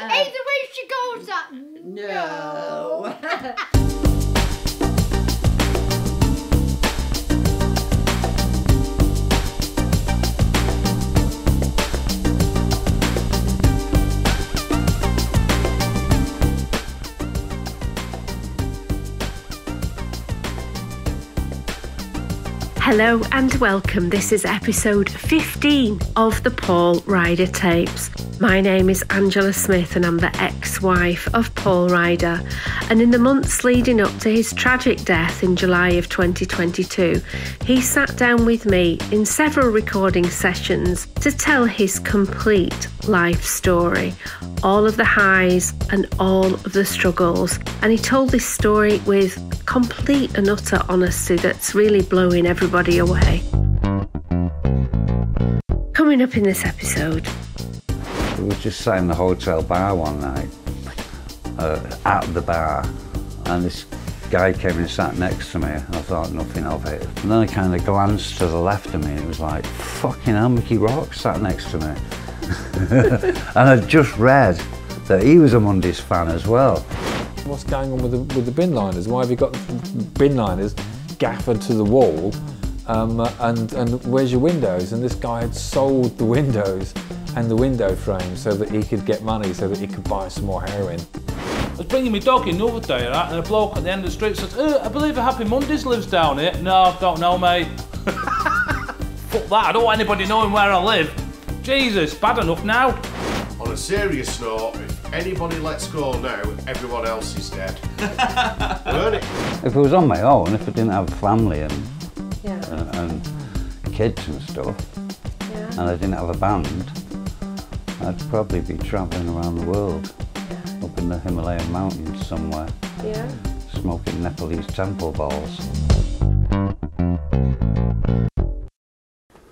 Hey, the way she goes uh, that. No. Hello and welcome. This is episode 15 of the Paul Ryder tapes. My name is Angela Smith and I'm the ex wife of Paul Ryder. And in the months leading up to his tragic death in July of 2022, he sat down with me in several recording sessions to tell his complete life story all of the highs and all of the struggles. And he told this story with complete and utter honesty that's really blowing everybody away. Coming up in this episode, We were just sat in the hotel bar one night, uh, at the bar, and this guy came and sat next to me. I thought nothing of it. And then I kind of glanced to the left of me, and it was like, fucking hell, Mickey Rourke sat next to me. and I'd just read that he was a Mondays fan as well. What's going on with the, with the bin liners? Why have you got bin liners gaffered to the wall? Um, and, and where's your windows? And this guy had sold the windows and the window frame so that he could get money so that he could buy some more heroin. I was bringing my dog in the other day, right, and a bloke at the end of the street says, oh, I believe a Happy Mondays lives down here. No, don't know, mate. Fuck that, I don't want anybody knowing where I live. Jesus, bad enough now. On a serious note, if anybody lets go now, everyone else is dead. Learn it. If I was on my own, if I didn't have family and, yeah, kids and stuff, yeah, and I didn't have a band, I'd probably be travelling around the world, up in the Himalayan mountains somewhere, yeah. smoking Nepalese temple balls.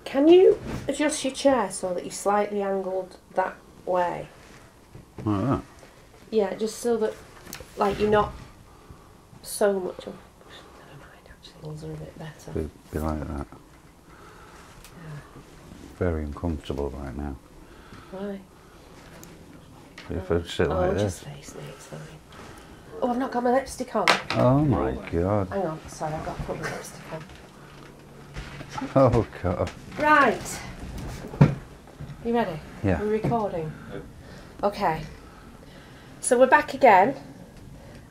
Can you adjust your chair so that you're slightly angled that way? Like that. Yeah, just so that, like, you're not so much. Of, never mind, actually, those are a bit better. Be, be like that. Very uncomfortable right now. Why? If I sit oh, like just this. face it's. Oh, I've not got my lipstick on. Oh my god. Hang on, sorry, I've got to put my lipstick on. Oh god. Right. You ready? Yeah. We're recording. Okay. So we're back again.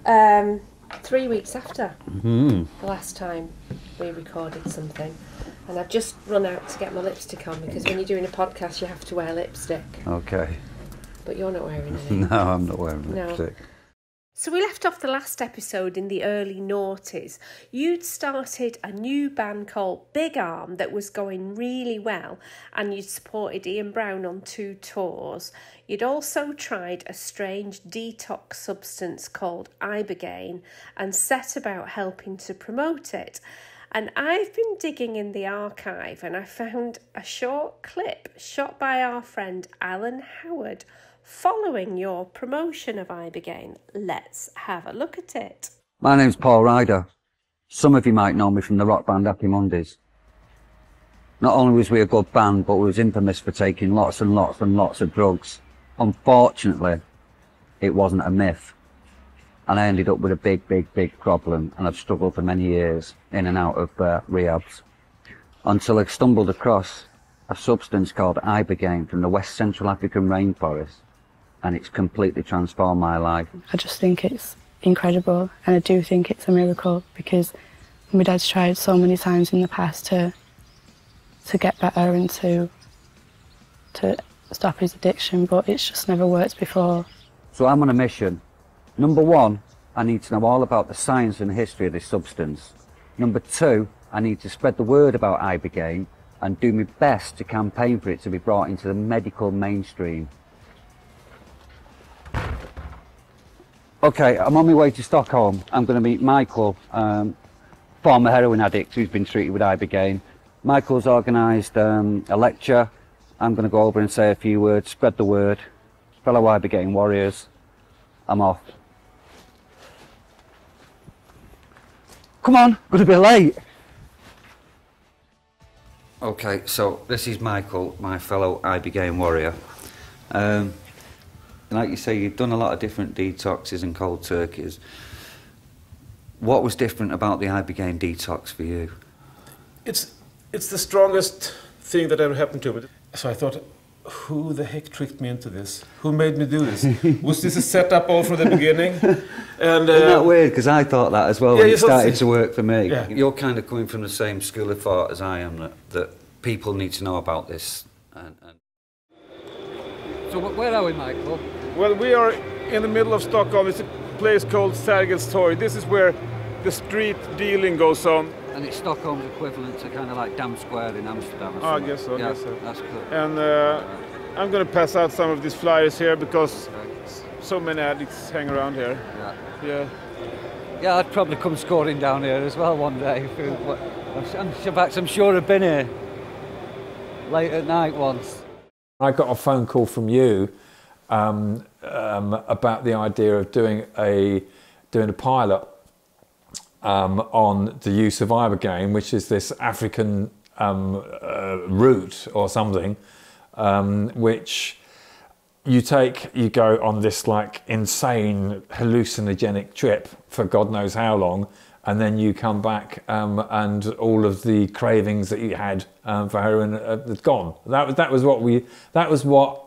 Um, three weeks after Hmm. the last time we recorded something. And I've just run out to get my lipstick on because when you're doing a podcast, you have to wear lipstick. Okay. But you're not wearing it. No, I'm not wearing No. lipstick. So we left off the last episode in the early noughties. You'd started a new band called Big Arm that was going really well, and you'd supported Ian Brown on two tours. You'd also tried a strange detox substance called Ibogaine and set about helping to promote it. And I've been digging in the archive and I found a short clip shot by our friend Alan Howard following your promotion of Ibogaine. Let's have a look at it. My name's Paul Ryder. Some of you might know me from the rock band Happy Mondays. Not only was we a good band, but we was infamous for taking lots and lots and lots of drugs. Unfortunately, it wasn't a myth. And I ended up with a big, big, big problem, and I've struggled for many years in and out of uh, rehabs. Until I stumbled across a substance called Ibogaine from the West Central African rainforest, and it's completely transformed my life. I just think it's incredible and I do think it's a miracle because my dad's tried so many times in the past to to get better and to to stop his addiction but it's just never worked before. So I'm on a mission. Number one, I need to know all about the science and history of this substance. Number two, I need to spread the word about Ibogaine and do my best to campaign for it to be brought into the medical mainstream. Okay, I'm on my way to Stockholm. I'm going to meet Michael, um, former heroin addict who's been treated with Ibogaine. Michael's organised um, a lecture. I'm going to go over and say a few words, spread the word. Fellow Ibogaine warriors, I'm off. Come on, going to be late. Okay, so this is Michael, my fellow Ibogaine warrior. Um, like you say, you've done a lot of different detoxes and cold turkeys. What was different about the Ibogaine detox for you? It's it's the strongest thing that ever happened to me. So I thought, who the heck tricked me into this? Who made me do this? Was this a setup all from the beginning? And Isn't that uh, weird? Because I thought that as well Yeah, when you it started to work for me. Yeah. You're kind of coming from the same school of thought as I am, that, that people need to know about this. And, and... So where are we, Michael? well, we are in the middle of Stockholm. It's a place called Sergels Torg. This is where the street dealing goes on. And it's Stockholm's equivalent to kind of like Dam Square in Amsterdam. or Oh, I guess so, I Yeah, guess so. that's good. And uh, I'm going to pass out some of these flyers here because so many addicts hang around here. Yeah. Yeah. yeah, I'd probably come scoring down here as well one day. if I'm, in fact, I'm sure I've been here late at night once. I got a phone call from you um, um, about the idea of doing a doing a pilot um, on the use of ibogaine, which is this African um, uh, root or something, um, which you take, you go on this like insane hallucinogenic trip for God knows how long, and then you come back um, and all of the cravings that you had um, for heroin uh, gone. That was that was what we that was what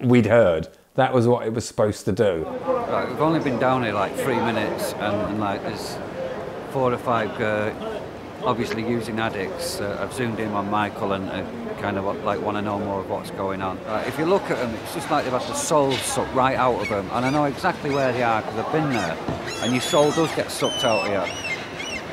we'd heard. That was what it was supposed to do. Right, we've only been down here like three minutes, and, and like there's four or five uh, obviously using addicts. Uh, I've zoomed in on Michael and uh, kind of like want to know more of what's going on. Uh, if you look at them, it's just like they've had the soul sucked right out of them, and I know exactly where they are because I've been there. And your soul does get sucked out here.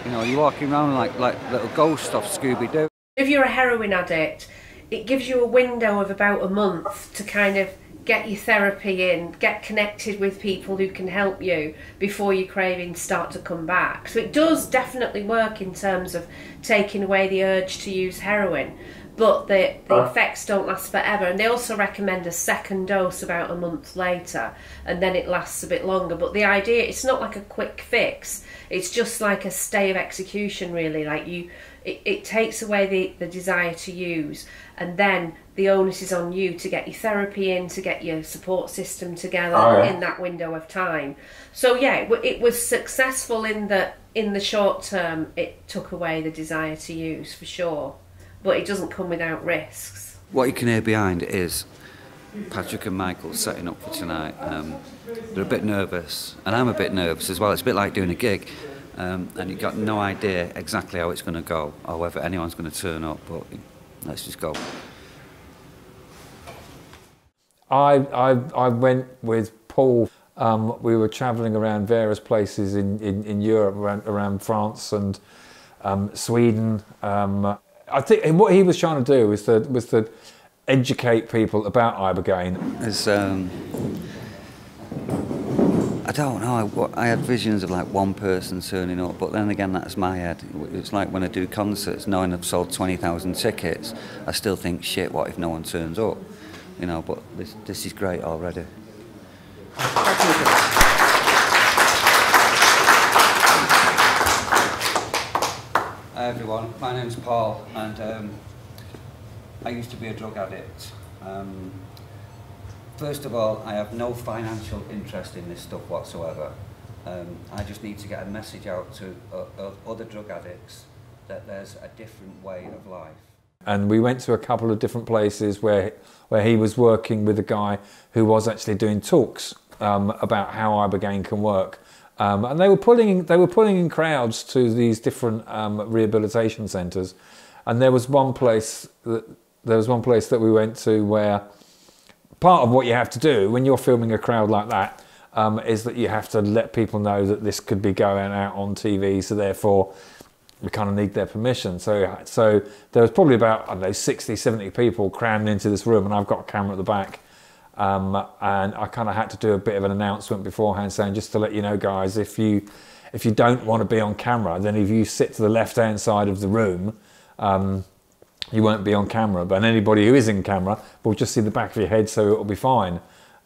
You know, you're walking around like like little ghosts off Scooby Doo. If you're a heroin addict, it gives you a window of about a month to kind of get your therapy in, get connected with people who can help you before your cravings start to come back. So it does definitely work in terms of taking away the urge to use heroin. But the, the effects don't last forever, and they also recommend a second dose about a month later, and then it lasts a bit longer. But the idea, it's not like a quick fix, it's just like a stay of execution, really. Like you, it, it takes away the, the desire to use and then the onus is on you to get your therapy in to get your support system together Oh, yeah. in that window of time so yeah it, w- it was successful in the in the short term it took away the desire to use for sure but it doesn't come without risks What you can hear behind is Patrick and Michael setting up for tonight. Um, they're a bit nervous, and I'm a bit nervous as well. It's a bit like doing a gig, um, and you've got no idea exactly how it's going to go or whether anyone's going to turn up. But let's just go. I, I, I went with Paul. Um, we were travelling around various places in, in, in Europe, around, around France and um, Sweden. Um, I think and what he was trying to do was to, was to educate people about ibogaine. There's, um, I don't know. I, I had visions of like one person turning up, but then again, that's my head. It's like when I do concerts, knowing I've sold 20,000 tickets, I still think, shit, what if no one turns up? You know, but this, this is great already. Hi everyone, my name's Paul, and um, I used to be a drug addict. Um, first of all, I have no financial interest in this stuff whatsoever. Um, I just need to get a message out to uh, uh, other drug addicts that there's a different way of life. And we went to a couple of different places where, where he was working with a guy who was actually doing talks um, about how ibogaine can work. Um, and they were pulling they were pulling in crowds to these different um, rehabilitation centres. And there was one place that there was one place that we went to where part of what you have to do when you're filming a crowd like that um, is that you have to let people know that this could be going out on TV. So therefore, we kind of need their permission. So, so there was probably about I don't know 60, 70 people crammed into this room, and I've got a camera at the back. Um, and I kind of had to do a bit of an announcement beforehand, saying just to let you know, guys, if you if you don't want to be on camera, then if you sit to the left hand side of the room, um, you won't be on camera. But anybody who is in camera will just see the back of your head, so it'll be fine.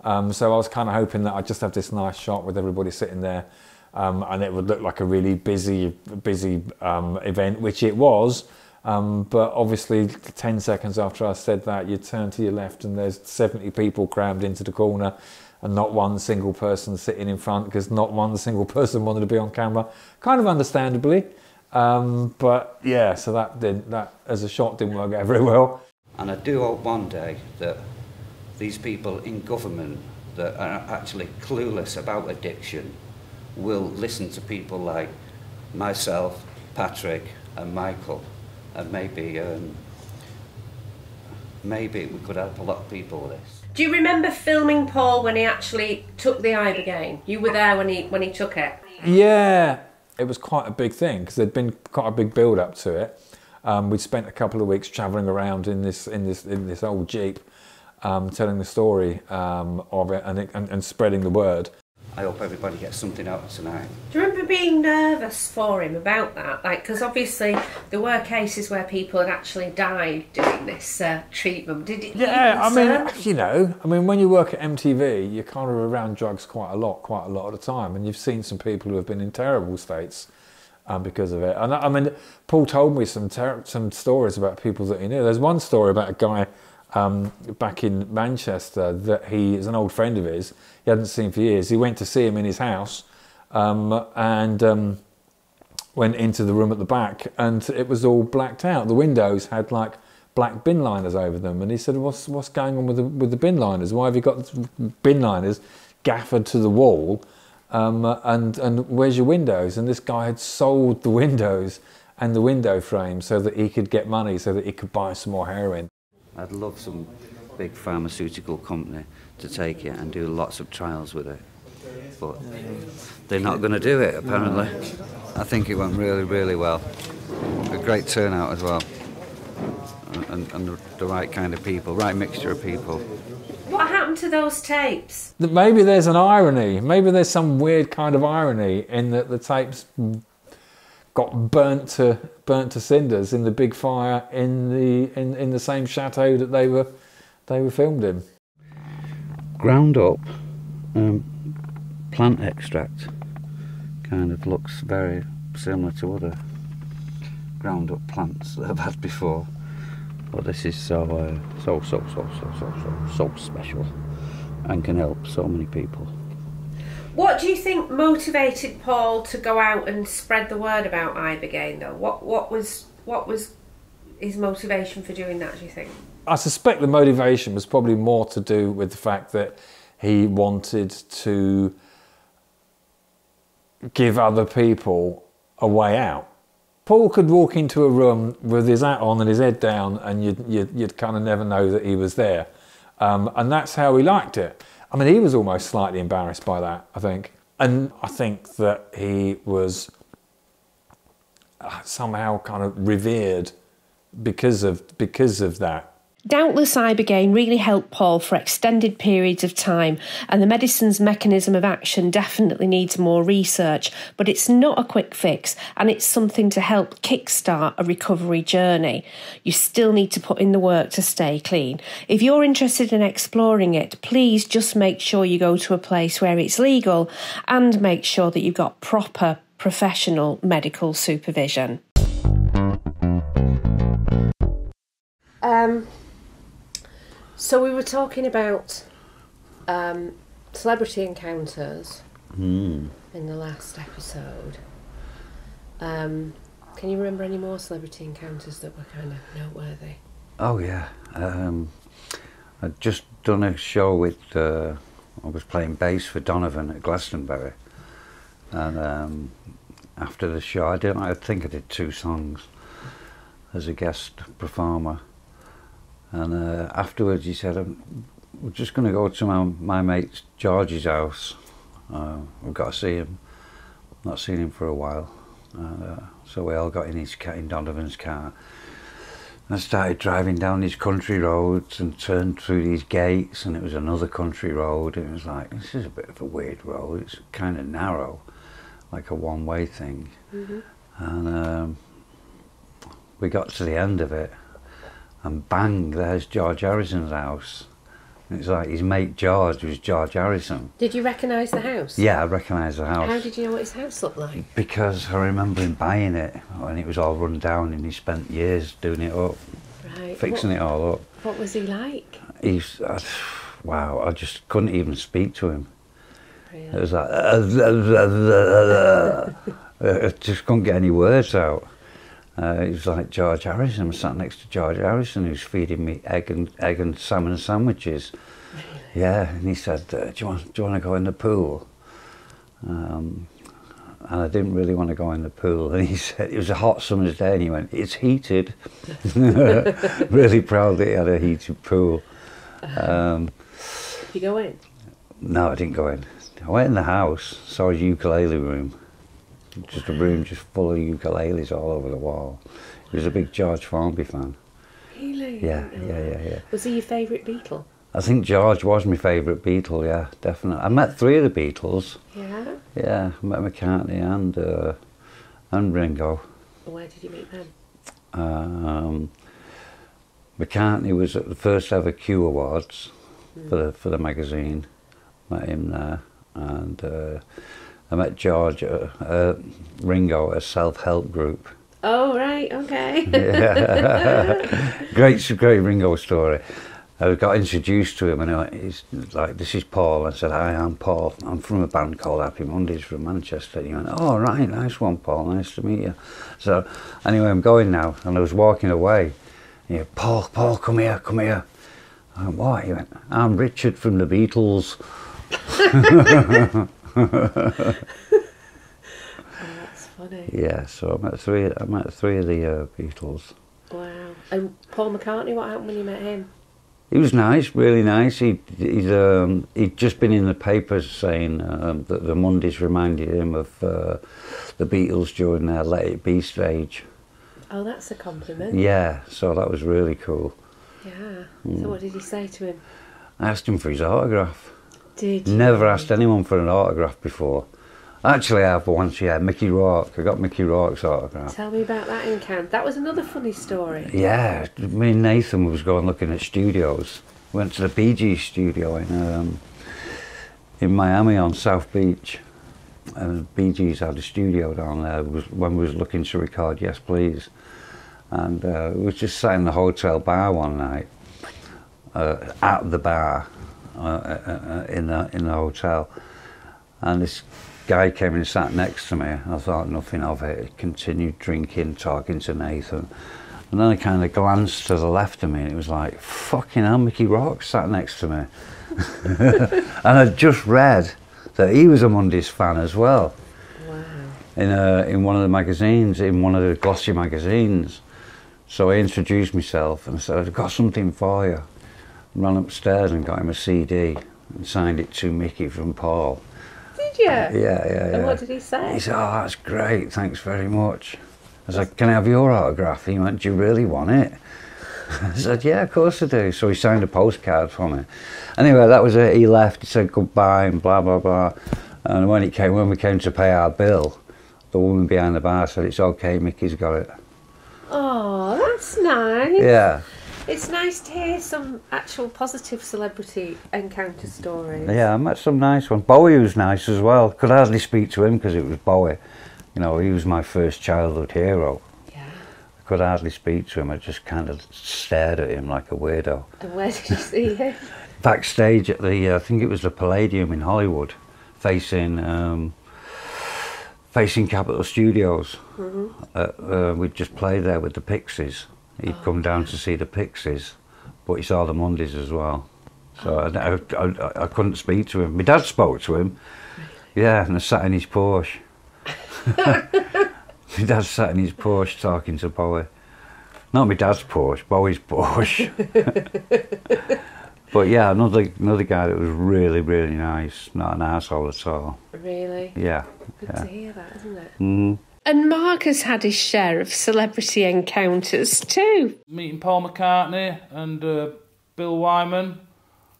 Um, so I was kind of hoping that I'd just have this nice shot with everybody sitting there, um, and it would look like a really busy, busy um, event, which it was. Um, but obviously, 10 seconds after I said that, you turn to your left and there's 70 people crammed into the corner. and not one single person sitting in front because not one single person wanted to be on camera. Kind of understandably, um, but yeah. So that didn't that as a shot didn't work out very well. And I do hope one day that these people in government that are actually clueless about addiction will listen to people like myself, Patrick, and Michael, and maybe um, maybe we could help a lot of people with this. Do you remember filming Paul when he actually took the ibogaine? You were there when he when he took it. Yeah, it was quite a big thing because there'd been quite a big build up to it. Um, we'd spent a couple of weeks travelling around in this in this in this old jeep, um, telling the story um, of it and, it and, and spreading the word. I hope everybody gets something out of tonight. Do you remember being nervous for him about that? Like, because obviously there were cases where people had actually died doing this uh, treatment. Did it? Yeah, I mean, you know, I mean, when you work at MTV, you're kind of around drugs quite a lot, quite a lot of the time, and you've seen some people who have been in terrible states um, because of it. And I I mean, Paul told me some ter- some stories about people that he knew. There's one story about a guy um, back in Manchester that he is an old friend of his. He hadn't seen for years. He went to see him in his house, um, and. Um, went into the room at the back and it was all blacked out. The windows had like black bin liners over them, and he said, "What's what's going on with the with the bin liners? Why have you got bin liners gaffered to the wall? Um, and and where's your windows?" And this guy had sold the windows and the window frame so that he could get money, so that he could buy some more heroin. I'd love some big pharmaceutical company to take it and do lots of trials with it. But they're not going to do it, apparently. I think it went really, really well. A great turnout as well. And, and the, the right kind of people, right mixture of people. What happened to those tapes? Maybe there's an irony. Maybe there's some weird kind of irony in that the tapes got burnt to burnt to cinders in the big fire in the in, in the same chateau that they were they were filmed in. Ground up um, plant extract kind of looks very similar to other ground up plants that I've had before. But this is so uh, so so so so so so so special and can help so many people. What do you think motivated Paul to go out and spread the word about ibogaine? Though, what what was what was his motivation for doing that? Do you think? I suspect the motivation was probably more to do with the fact that he wanted to give other people a way out. Paul could walk into a room with his hat on and his head down, and you'd, you'd, you'd kind of never know that he was there. Um, and that's how he liked it. I mean, he was almost slightly embarrassed by that, I think. And I think that he was uh, somehow kind of revered because of because of that. Doubtless ibogaine really helped Paul for extended periods of time, and the medicine's mechanism of action definitely needs more research, but it's not a quick fix and it's something to help kickstart a recovery journey. You still need to put in the work to stay clean. If you're interested in exploring it, please just make sure you go to a place where it's legal and make sure that you've got proper professional medical supervision. Um, so we were talking about um, celebrity encounters Mm. in the last episode. Um, can you remember any more celebrity encounters that were kind of noteworthy? Oh yeah. Um, I'd just done a show with. Uh, I was playing bass for Donovan at Glastonbury, and um, after the show, I did. I think I did two songs as a guest performer, and uh, afterwards he said, um, "We're just going to go to my, my mate George's house. Uh, we've got to see him. Not seen him for a while." And, uh, so we all got in his car, in Donovan's car. I started driving down these country roads and turned through these gates, and it was another country road. It was like, this is a bit of a weird road. It's kind of narrow, like a one way thing. And um, we got to the end of it, and bang, there's George Harrison's house. It's like his mate George was George Harrison. Did you recognise the house? Yeah, I recognised the house How did you know what his house looked like? because I remember him buying it and it was all run down, and he spent years doing it up, Right. fixing what, it all up. What was he like? He's, uh, wow, I just couldn't even speak to him. Really? It was like, I just couldn't get any words out. Uh, it was like George Harrison. I sat next to George Harrison, who's feeding me egg and egg and salmon sandwiches. Really? Yeah, and he said, uh, "Do you want do you want to go in the pool?" Um, and I didn't really want to go in the pool. And he said it was a hot summer's day, and he went, "It's heated." really proud that he had a heated pool. Um, You go in. no, I didn't go in. I went in the house, saw his ukulele room. Just a room just full of ukuleles all over the wall. He was a big George Formby fan. Really? Yeah, yeah, yeah, yeah. Was he your favourite Beatle? I think George was my favourite Beatle, yeah, definitely. I met three of the Beatles. Yeah. Yeah, I met McCartney and uh, and Ringo. Where did you meet them? Um, McCartney was at the first ever Q Awards for the for the magazine. Met him there, and uh, I met George at uh, Ringo at a self help group. Oh, right, okay. great, great Ringo story. I got introduced to him, and I- he's like, "This is Paul." I said, "Hi, I'm Paul. I'm from a band called Happy Mondays from Manchester." And he went, "Oh, right, nice one, Paul. Nice to meet you." So, anyway, I'm going now, and I was walking away. And he went, Paul, Paul, come here, come here. I went, "What?" He went, "I'm Richard from the Beatles." That's funny. Yeah, so I met three. I met three of the uh, Beatles. Wow. And Paul McCartney, what happened when you met him? He was nice, really nice. He he's um, he'd just been in the papers saying um, that the Mondays reminded him of uh, the Beatles during their Let It Be stage. Oh, that's a compliment. Yeah, so that was really cool. Yeah. Hmm. So what did you say to him? I asked him for his autograph. Did you? Never asked anyone for an autograph before. Actually, I have once. Yeah, Mickey Rourke. I got Mickey Rourke's autograph. Tell me about that encounter. That was another funny story. Yeah, me and Nathan was going looking at studios. Went to the Bee Gees studio in um, in Miami on South Beach, and Bee Gees had a studio down there. Was when we was looking to record Yes Please, and uh, we was just sat in the hotel bar one night, uh, at the bar, uh, uh, uh, in the in the hotel, and this guy came and sat next to me. I thought nothing of it. Continued drinking, talking to Nathan. And then I kind of glanced to the left of me and it was like, fucking hell, Mickey Rourke sat next to me. and I'd just read that he was a Mondays fan as well. Wow. In, a, in one of the magazines, in one of the glossy magazines. So I introduced myself and said, I've got something for you. Ran upstairs and got him a CD and signed it to Mickey from Paul. Did you? Yeah, yeah, yeah. And what did he say? He said, "Oh, that's great. Thanks very much." I said, "Can I have your autograph?" He went, "Do you really want it?" I said, "Yeah, of course I do." So he signed a postcard for me. Anyway, that was it. He left. He said goodbye and blah blah blah. And when it came, when we came to pay our bill, the woman behind the bar said, "It's okay. Mickey's got it." Oh, that's nice. Yeah, It's nice to hear some actual positive celebrity encounter stories. yeah. I met some nice ones. Bowie was nice as well. Could hardly speak to him because it was Bowie. You know, he was my first childhood hero. Yeah. I could hardly speak to him. I just kind of stared at him like a weirdo. And where did you see him? Backstage at the, uh, I think it was the Palladium in Hollywood, facing um, facing Capitol Studios. Uh, uh, we'd just played there with the Pixies. He'd come down to see the Pixies, but he saw the Mondays as well. So I, I, I, I couldn't speak to him. My dad spoke to him. Yeah, and I sat in his Porsche. my dad sat in his Porsche talking to Bowie. Not my dad's Porsche, Bowie's Porsche. but yeah, another another guy that was really really nice, not an asshole at all. really? Yeah, Good yeah. to hear that, isn't it? Mm. And Mark has had his share of celebrity encounters too. Meeting Paul McCartney and uh, Bill Wyman,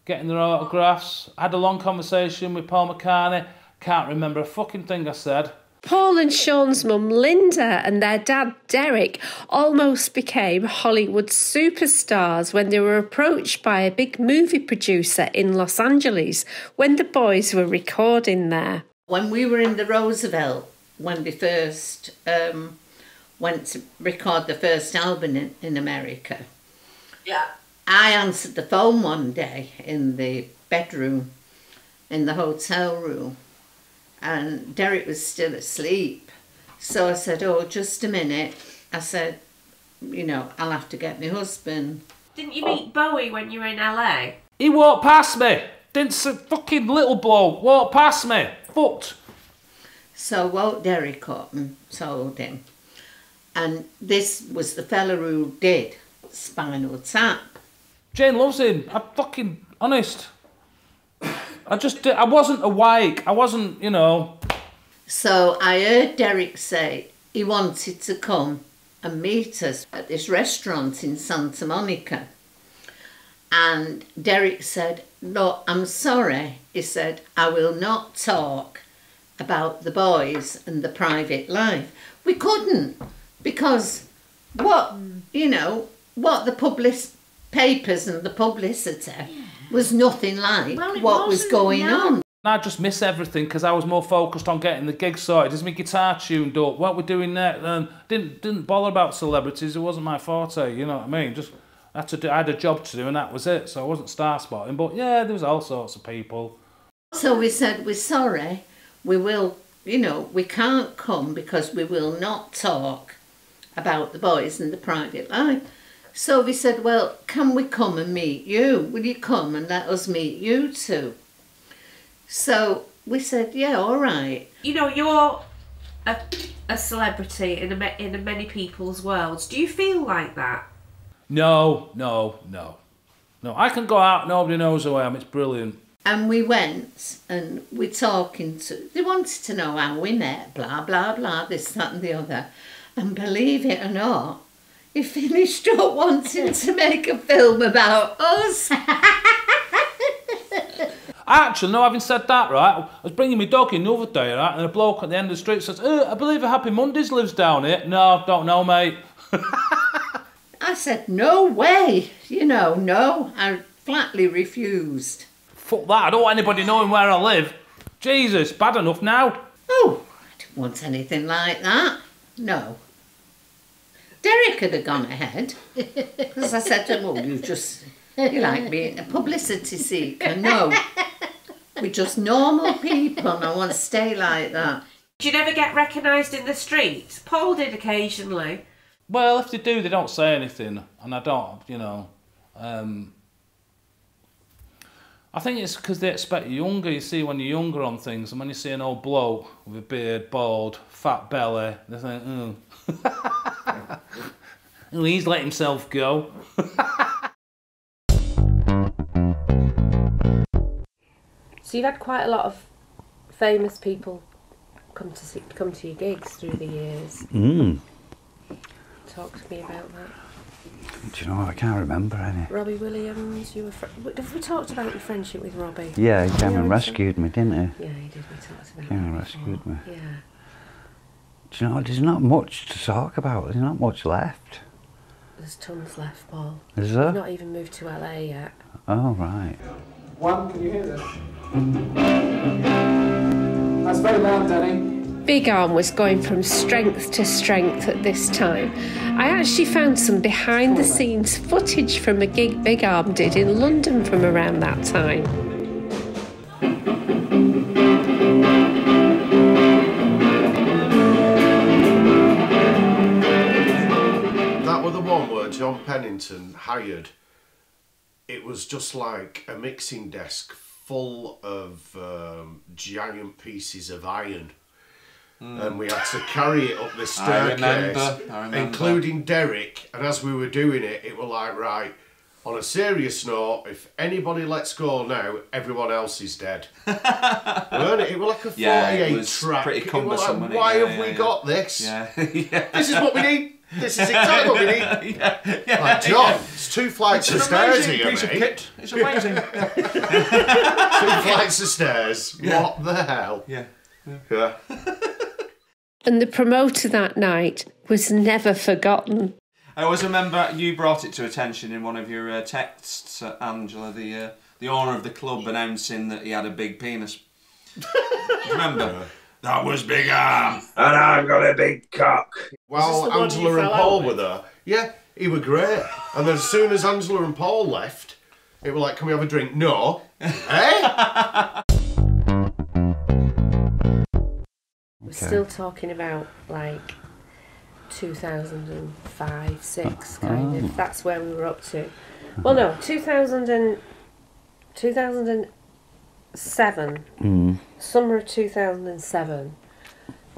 getting their autographs. I had a long conversation with Paul McCartney. Can't remember a fucking thing I said. Paul and Shaun's mum Linda and their dad Derek almost became Hollywood superstars when they were approached by a big movie producer in Los Angeles when the boys were recording there. when we were in the Roosevelt, when we first um, went to record the first album in, in America, Yeah. I answered the phone one day in the bedroom, in the hotel room, and Derek was still asleep. So I said, Oh, just a minute. I said, You know, I'll have to get my husband. Didn't you meet Bowie when you were in LA? He walked past me. Didn't see fucking little bloke walk past me. Fucked. So Derek up and told him. And this was the fella who did Spinal Tap. Jane loves him. I'm fucking honest. I just I wasn't awake. I wasn't, you know. So I heard Derek say he wanted to come and meet us at this restaurant in Santa Monica. And Derek said, Look, I'm sorry. He said, I will not talk about the boys and the private life. We couldn't because what, mm. you know, what the public papers and the publicity was nothing like Well, what was going no. on. I just miss everything because I was more focused on getting the gig sorted. Is my guitar tuned up? What we're doing next? And didn't didn't bother about celebrities. It wasn't my forte. You know what I mean? Just had to do. I had a job to do, and that was it. So I wasn't star spotting. But yeah, there was all sorts of people. So we said, We're sorry, we will, you know, we can't come because we will not talk about the boys and the private life. So we said, Well, can we come and meet you? Will you come and let us meet you too? So we said, Yeah, all right. You know, you're a, a celebrity in a, in a many people's worlds. Do you feel like that? No, no, no, no. I can go out. Nobody knows who I am. It's brilliant. And we went and we're talking to, they wanted to know how we met, blah, blah, blah, this, that, and the other. And believe it or not, he finished up wanting to make a film about us. Actually, no, having said that, right, I was bringing my dog in the other day, right, and a bloke at the end of the street says, oh, I believe a Happy Mondays lives down here. No, don't know, mate. I said, no way, you know, no. I flatly refused. Fuck that, I don't want anybody knowing where I live. Jesus, bad enough now. Oh, I didn't want anything like that. No. Derek could have gone ahead. Because I said to him, oh, you just, you like being a publicity seeker. No. We're just normal people and I want to stay like that. Do you never get recognised in the streets? Paul did occasionally. Well, if they do, they don't say anything, and I don't, you know. Um, I think it's because they expect you younger. You see, when you're younger on things, and when you see an old bloke with a beard, bald, fat belly, they think, oh, oh he's let himself go. So you've had quite a lot of famous people come to see, come to your gigs through the years. Mm. Talk to me about that. Do you know, I can't remember any. Robbie Williams, you were. Fr- have we talked about your friendship with Robbie? Yeah, he came and rescued me, didn't he? Yeah, he did. We talked about. Came that and before. rescued me. Yeah, Do you know, there's not much to talk about. There's not much left. there's tons left, Paul. Is We've there? not even moved to LA yet. Oh, right. One, can you hear this? That's very loud, Danny. Big Arm was going from strength to strength at this time. I actually found some behind the scenes footage from a gig Big Arm did in London from around that time. That the one where John Pennington hired. It was just like a mixing desk full of um, giant pieces of iron. Mm. And we had to carry it up the I staircase, remember, I remember. including Derek. And as we were doing it, it was like, right, on a serious note, if anybody lets go now, everyone else is dead. Weren't it? It was like a 48 Yeah, it was track. pretty It was cumbersome, like, why Yeah, have yeah, we yeah. got this? Yeah, yeah. This is what we need. This is exactly what we need. yeah, yeah, Like, John, yeah. it's two flights It's of an stairs amazing here, piece of mate. kit. It's amazing. Two flights of stairs. Yeah. What the hell? Yeah. Yeah. And the promoter that night was never forgotten. I always remember you brought it to attention in one of your uh, texts, uh, Angela, the uh, the owner of the club announcing that he had a big penis. Do you remember? That was Big Arm. And I've got a big cock. Is Well, the one you Angela and Paul with? were there. Yeah, He were great. And then as soon as Angela and Paul left, it were like, can we have a drink? No. eh? We're still talking about like 2005, 6 kind Oh. of. That's where we were up to. Well, no, 2000 and, 2007, Mm. summer of 2007.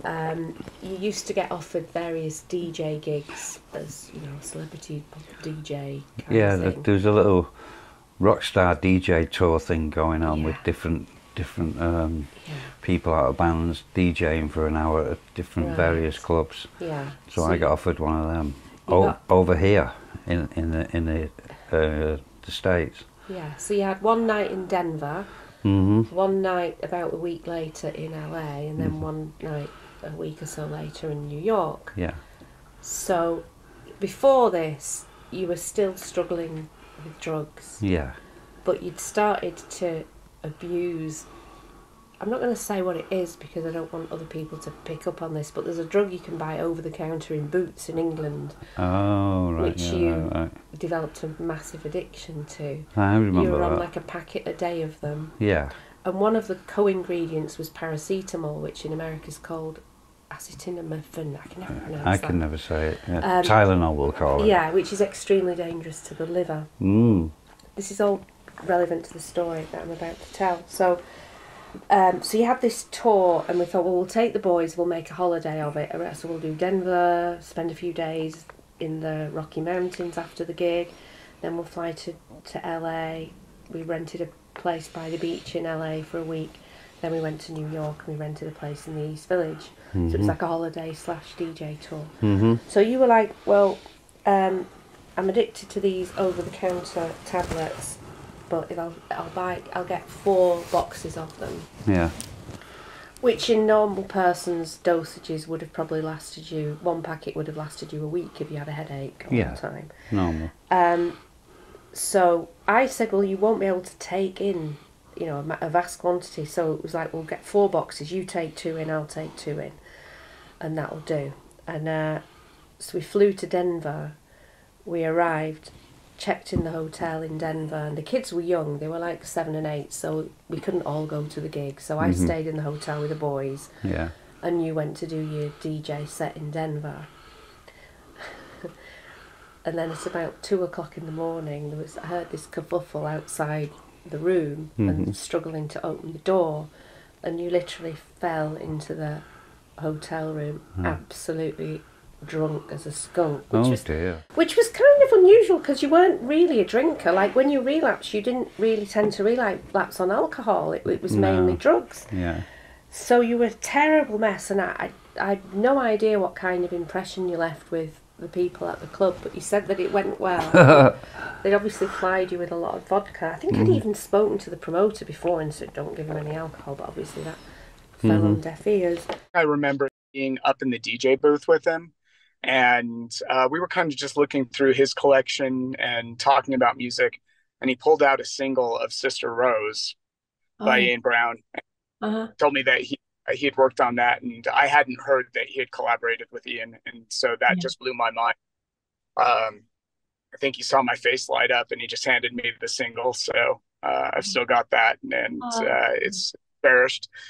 Um, you used to get offered various DJ gigs as you know, celebrity DJ. Kind Yeah, of thing. there was a little rockstar DJ tour thing going on with different different um, people out of bands DJing for an hour at different Right. various clubs. Yeah. So, So I got offered one of them o- over here in in the in the uh, the states. Yeah, so you had one night in Denver, hmm one night about a week later in LA, and then Mhm. one night a week or so later in New York. Yeah. So before this, you were still struggling with drugs, Yeah. but you'd started to abuse. I'm not going to say what it is because I don't want other people to pick up on this, but there's a drug you can buy over the counter in Boots in England, Oh right. which yeah, you right, right. developed a massive addiction to. I remember you were on that. like a packet a day of them. Yeah. And one of the co-ingredients was paracetamol, which in America is called acetaminophen. I can never pronounce I that. can never say it. Yeah. Um, Tylenol, we'll call it. Yeah, which is extremely dangerous to the liver. Mm. This is all relevant to the story that I'm about to tell. So, um, so you had this tour, and we thought, well, we'll take the boys, we'll make a holiday of it. So we'll do Denver, spend a few days in the Rocky Mountains after the gig, then we'll fly to to LA. We rented a place by the beach in LA for a week. Then we went to New York and we rented a place in the East Village. So it was like a holiday slash DJ tour. Mhm. So you were like, well, um, I'm addicted to these over-the-counter tablets, but if I'll, I'll buy, I'll get four boxes of them, Yeah. which in normal person's dosages would have probably lasted you. One packet would have lasted you a week if you had a headache all Yeah. the time. Normal. Um, so I said, well, you won't be able to take in, you know, a, a vast quantity. So it was like, we'll get four boxes. You take two in, I'll take two in, and that'll do. And uh, so we flew to Denver. We arrived, checked in the hotel in Denver, and the kids were young. They were like seven and eight, so we couldn't all go to the gig. So I Mhm. stayed in the hotel with the boys Yeah. and you went to do your DJ set in Denver. and then at about two o'clock in the morning, there was I heard this kerfuffle outside the room Mhm. and struggling to open the door, and you literally fell into the hotel room Hmm. absolutely drunk as a skunk, which Oh was dear. which was kind of unusual because you weren't really a drinker. Like when you relapsed, you didn't really tend to relapse on alcohol. It, it was mainly drugs. Yeah. So you were a terrible mess, and I, I, I had no idea what kind of impression you left with the people at the club. But you said that it went well. They'd obviously plied you with a lot of vodka. I think I'd Mm. even spoken to the promoter before and said, "Don't give him any alcohol." But obviously that fell on Mhm. deaf ears. I remember being up in the DJ booth with him, and uh, we were kind of just looking through his collection and talking about music. And he pulled out a single of Sister Rose by Oh. Ian Brown. Uh-huh. Told me that he he had worked on that, and I hadn't heard that he had collaborated with Ian, and so that Yeah. just blew my mind. Um, I think he saw my face light up, and he just handed me the single. So uh, I've still got that, and Oh. uh, it's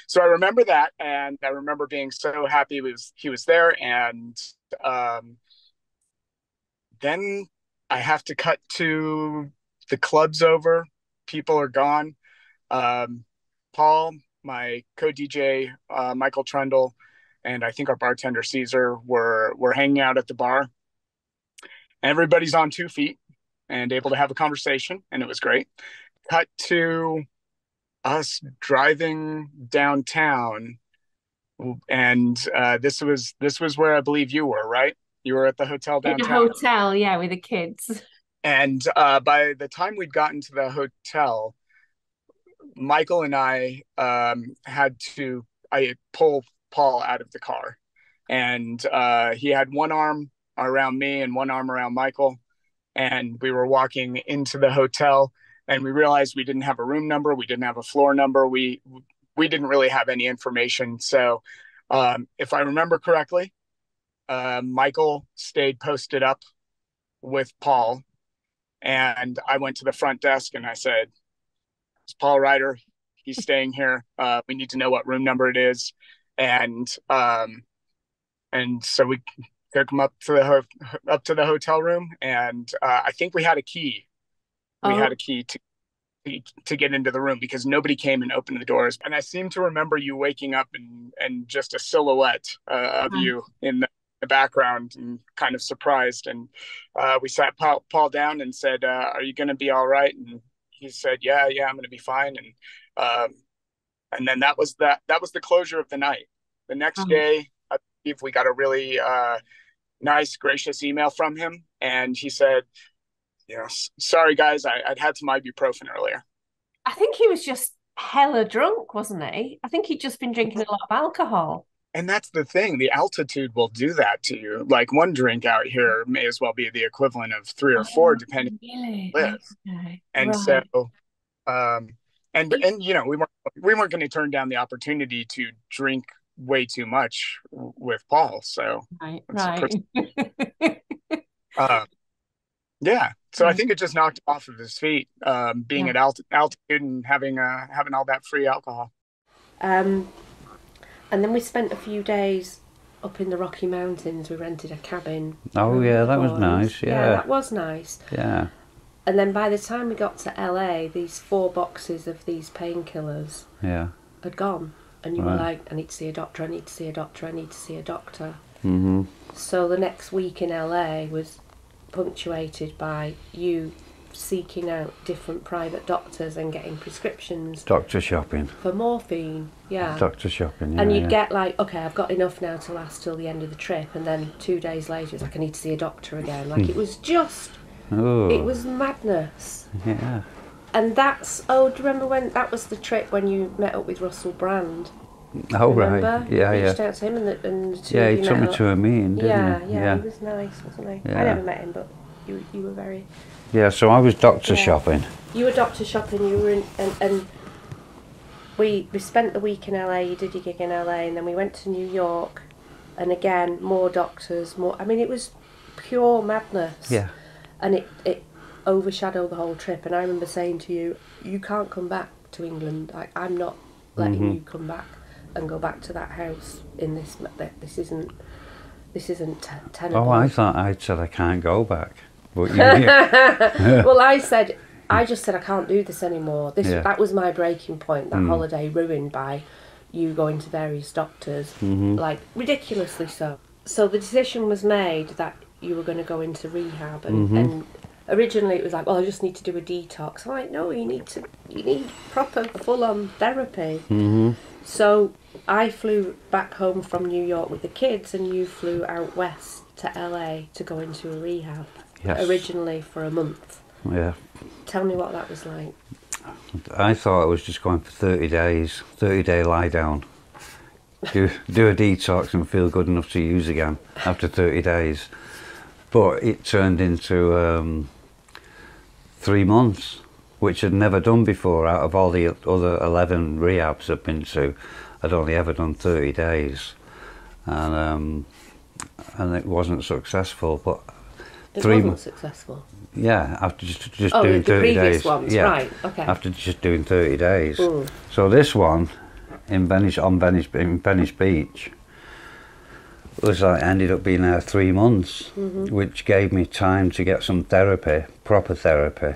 So I remember that, and I remember being so happy he was he was there, and um, then I have to cut to the club's over, people are gone. Um, Paul, my co-DJ, uh, Michael Trundle, and I think our bartender Caesar were were hanging out at the bar. Everybody's on two feet and able to have a conversation, and it was great. Cut to us driving downtown, and uh, this was this was where I believe you were, right? You were at the hotel downtown. hotel, yeah, with the kids. And uh, by the time we'd gotten to the hotel, Michael and I um, had to I pull Paul out of the car, and uh, he had one arm around me and one arm around Michael, and we were walking into the hotel, and we realized we didn't have a room number, we didn't have a floor number, we we didn't really have any information. So, um, if I remember correctly, uh, Michael stayed posted up with Paul, and I went to the front desk and I said, "It's Paul Ryder. He's staying here. Uh, we need to know what room number it is." And um, and so we took him up to the ho- up to the hotel room, and uh, I think we had a key. We Oh. had a key to to get into the room because nobody came and opened the doors. And I seem to remember you waking up and and just a silhouette uh, of Mhm. you in the, the background and kind of surprised. And uh, we sat Paul, Paul down and said, uh, "Are you going to be all right?" And he said, "Yeah, yeah, I'm going to be fine." And um, and then that was that that was the closure of the night. The next Mhm. day, I believe we got a really uh, nice, gracious email from him, and he said, "You know, s- sorry guys, I, I'd had some ibuprofen earlier." I think he was just hella drunk, wasn't he? I think he'd just been drinking a lot of alcohol. And that's the thing, the altitude will do that to you. Like one drink out here may as well be the equivalent of three or four, depending Really? where you live. Okay. And right. so, um, and and you know, we weren't we weren't going to turn down the opportunity to drink way too much with Paul. So, Right, right. uh, yeah. So I think it just knocked off of his feet, um, being Yeah. at alt- altitude and having uh having all that free alcohol. Um, and then we spent a few days up in the Rocky Mountains. We rented a cabin. Oh, yeah, that was nice, yeah, yeah. that was nice. Yeah. And then by the time we got to LA, these four boxes of these painkillers Yeah. had gone, and you were like, "I need to see a doctor. I need to see a doctor. I need to see a doctor." hmm So the next week in LA was punctuated by you seeking out different private doctors and getting prescriptions Doctor shopping. for morphine. Yeah. Doctor shopping. Yeah, and you'd yeah. get like, okay, I've got enough now to last till the end of the trip, and then two days later, it's like I need to see a doctor again. Like it hmm. was just, Oh. it was madness. Yeah. And that's oh, do you remember when that was the trip when you met up with Russell Brand? Oh remember? right. Yeah, you yeah. reached out to him and the, and two Yeah, he took me up. to a meeting, didn't yeah, he? Yeah, Yeah. he was nice, wasn't he? I never met him, but you you were very. Yeah. So I was doctor Yeah. shopping. You were doctor shopping. You were in, and and we we spent the week in LA. You did your gig in LA, and then we went to New York, and again more doctors, more. I mean, it was pure madness. Yeah. And it it overshadowed the whole trip. And I remember saying to you, you can't come back to England. Like I'm not letting Mhm. you come back and go back to that house in this. This isn't. This isn't t- tenable. Oh, I thought I said I can't go back. But yeah. well, I said, I just said I can't do this anymore. This Yeah. that was my breaking point. That Mm. holiday ruined by you going to various doctors, Mhm. like ridiculously so. So the decision was made that you were going to go into rehab, and, Mhm. and originally it was like, well, I just need to do a detox. I'm like, no, you need to, you need proper full-on therapy. hmm So I flew back home from New York with the kids, and you flew out west to LA to go into a rehab. Yes. Originally for a month. Yeah. Tell me what that was like. I thought I was just going for 30 days, 30 day lie down. Do, do a detox and feel good enough to use again after 30 days. But it turned into um, three months, which I'd never done before. Out of all the other 11 rehabs I've been to, I'd only ever done 30 days. And, um, and it wasn't successful. But It three wasn't months. successful. Yeah, after just just Oh, doing the thirty previous days. ones, yeah, right, okay. After just doing thirty days. Mm. So this one in Venice on Venice in Venice Beach was like ended up being there three months, Mhm. which gave me time to get some therapy, proper therapy,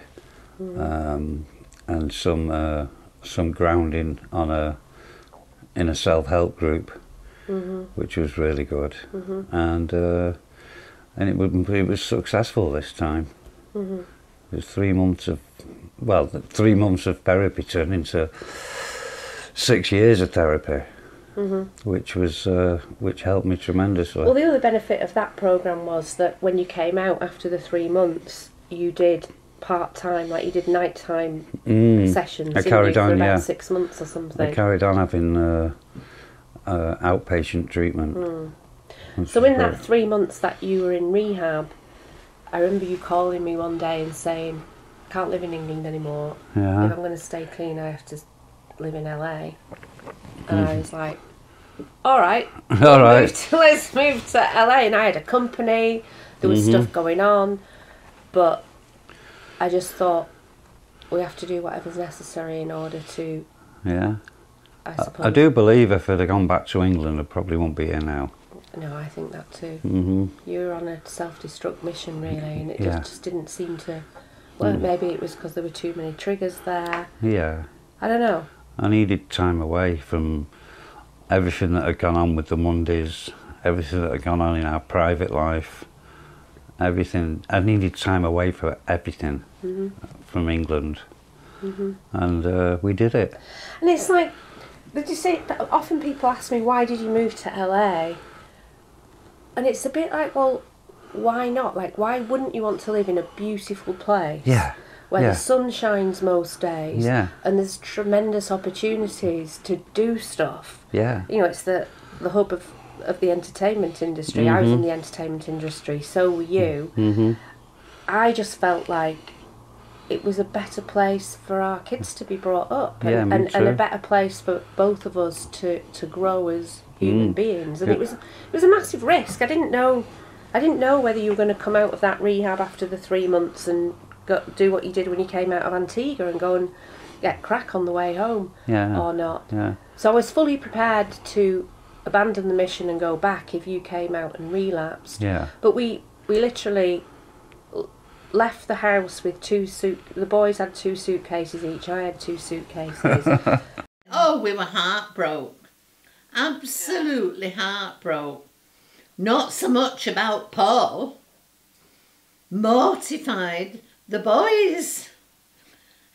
Mhm. um, and some uh, some grounding on a in a self help group, Mhm. which was really good, Mhm. and uh, and it was it was successful this time. Mhm. It was three months of, well, three months of therapy turned into six years of therapy, Mhm. which was uh, which helped me tremendously. Well, the other benefit of that program was that when you came out after the three months, you did part time, like you did nighttime Mm, sessions. I carried on, about yeah. six months or something. I carried on having uh, uh, outpatient treatment. Mm. So in that three months that you were in rehab, I remember you calling me one day and saying, "I can't live in England anymore. Yeah. If I'm going to stay clean, I have to live in LA." And I Mhm. was like, "All right, All right. move to, let's move to LA." And I had a company. There was Mhm. stuff going on, but I just thought we have to do whatever's necessary in order to. Yeah. I suppose. I do believe if I'd have gone back to England, I probably won't be here now. No, I think that too. hmm You were on a self-destruct mission, really, and it Yeah. just, just didn't seem to. Well, Mm. maybe it was because there were too many triggers there. Yeah. I don't know. I needed time away from everything that had gone on with the Mondays, everything that had gone on in our private life, everything. I needed time away for everything Mhm. from England, Mhm. and uh, we did it. And it's like, did you see? Often people ask me, why did you move to LA? And it's a bit like, well, why not? Like, why wouldn't you want to live in a beautiful place? Yeah. Where yeah. the sun shines most days. Yeah. And there's tremendous opportunities to do stuff. Yeah. You know, it's the the hub of of the entertainment industry. I was in Mhm. the entertainment industry. So were you. hmm I just felt like it was a better place for our kids to be brought up and, Yeah, and, and a better place for both of us to, to grow as human Mm. beings and Yeah. it was it was a massive risk I didn't know I didn't know whether you were going to come out of that rehab after the three months and go, do what you did when you came out of Antigua and go and get crack on the way home Yeah. or not Yeah. so I was fully prepared to abandon the mission and go back if you came out and relapsed Yeah. but we we literally left the house with two suit. The boys had two suitcases each. I had two suitcases. Oh, we were heartbroken. Absolutely heartbroken. Not so much about Paul. Mortified. The boys.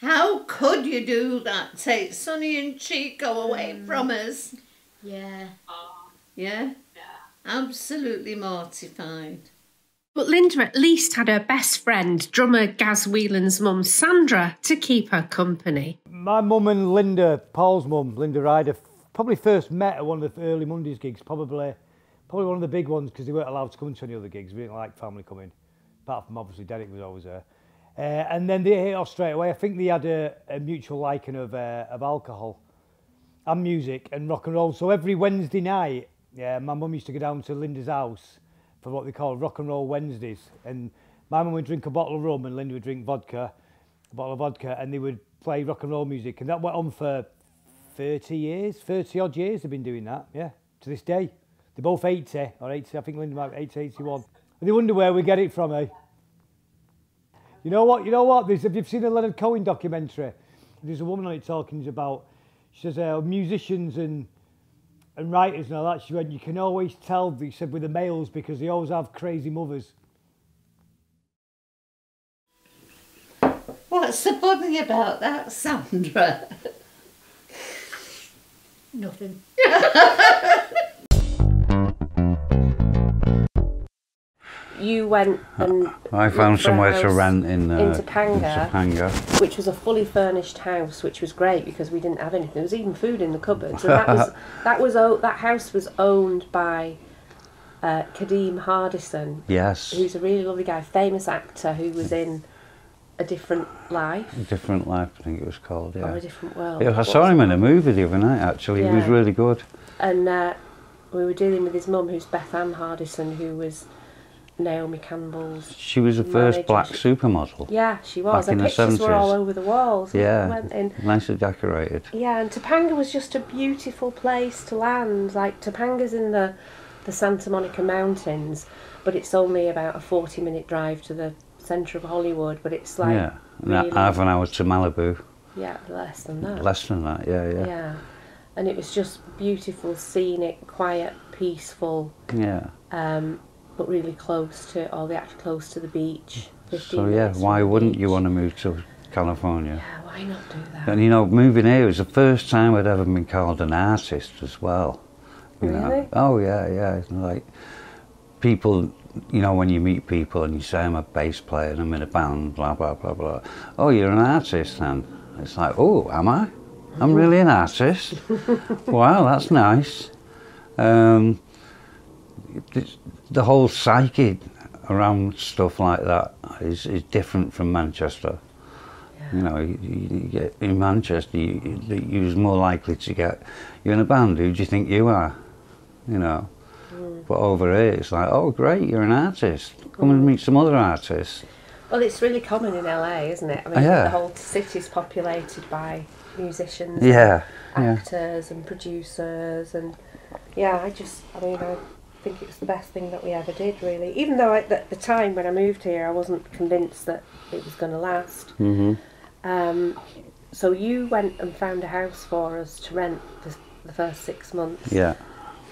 How could you do that? Take Sonny and Chico away mm. from us. Yeah. Yeah? Yeah. Absolutely mortified. but Linda at least had her best friend, drummer Gaz Whelan's mum Sandra, to keep her company. My mum and Linda, Paul's mum, Linda Ryder, probably first met at one of the early Mondays gigs, probably probably one of the big ones because they weren't allowed to come to any other gigs. We didn't like family coming, apart from obviously Derek was always there. Uh, and then they hit off straight away. I think they had a, a mutual liking of, uh, of alcohol and music and rock and roll. So every Wednesday night, yeah, my mum used to go down to Linda's house for what they call rock and roll Wednesdays. And my mum would drink a bottle of rum and Linda would drink vodka, a bottle of vodka, and they would play rock and roll music. And that went on for 30 years, 30 odd years they've been doing that, yeah, to this day. They're both 80 or 80, I think Linda might be 80, 81. And they wonder where we get it from, eh? You know what? You know what? There's, if you've seen the Leonard Cohen documentary, there's a woman on it talking about. She says uh, musicians and and writers and all that. She went, you can always tell. They said with the males because they always have crazy mothers. What's so funny about that, Sandra? Nothing. You went and I found a somewhere to rent in, uh, in Topanga, in Topanga. which was a fully furnished house, which was great because we didn't have anything. There was even food in the cupboards. And that was that was o- that house was owned by uh, Kadeem Hardison. Yes. who's a really lovely guy, famous actor who was in a different life. Different Life, I think it was called. Yeah. Or A Different World. Yeah, I saw him in a movie the other night. Actually, he was really good. And uh, we were dealing with his mum, who's Beth Ann Hardison, who was Naomi Campbell's. She was the first manager. black supermodel. Yeah, she was. Back Her in the pictures were all over the walls. Yeah, went in. nicely decorated. Yeah, and Topanga was just a beautiful place to land. Like Topanga's in the the Santa Monica Mountains, but it's only about a forty minute drive to the centre of Hollywood. But it's like yeah, really, half an hour to Malibu. yeah, less than that. Less than that, yeah, yeah. Yeah, and it was just beautiful, scenic, quiet, peaceful. Yeah. Um, but really close to, all the actually close to the beach. So yeah, why wouldn't beach. you want to move to California? Yeah, why not do that? And you know, moving here was the first time I'd ever been called an artist as well. You know? Really? Oh yeah, yeah. Like people, you know, when you meet people and you say I'm a bass player and I'm in a band, blah blah blah blah. Oh, you're an artist then? It's like, oh, am I? I'm really an artist. wow, that's nice. Um, the whole psyche around stuff like that is, is different from Manchester. You know, you, you get in Manchester, you, you, you're more likely to get. You're in a band. Who do you think you are? You know. Mm. But over here, it's like, oh, great, you're an artist. Come and mm. meet some other artists. Well, it's really common in LA, isn't it? I mean, Yeah. the whole city's populated by musicians, Yeah, and yeah. actors, and producers, and yeah, I just, I mean, I think it's the best thing that we ever did, really. Even though at the, time when I moved here, I wasn't convinced that it was going to last. Mm-hmm. Um, so you went and found a house for us to rent the, the first six months. Yeah.